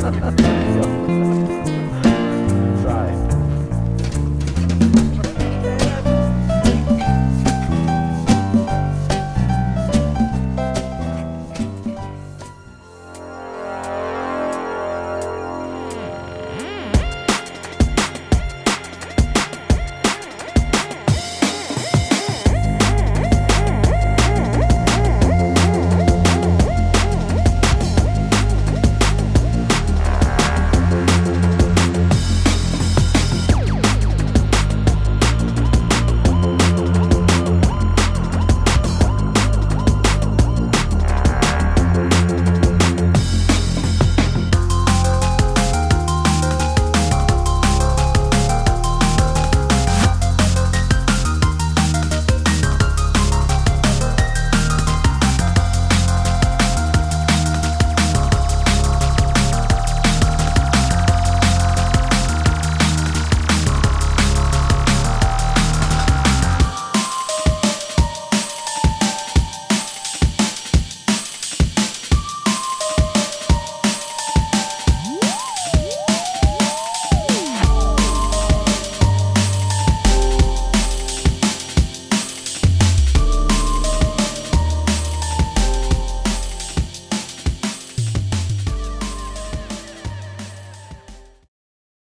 よっ。